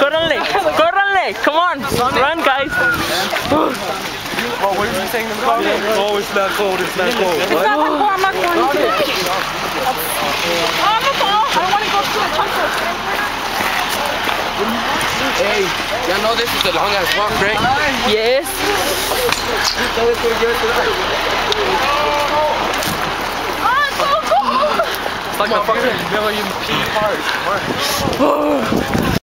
Córranle, córranle. Come on, run guys. Oh, what are you saying to the? Oh, it's not cold, it's not cold. It's not cold, I'm not going to. Oh, I'm a ball. I want to go to a concert. Hey, y'all know this is a long ass walk, right? Yes. Like a fucking million P parts.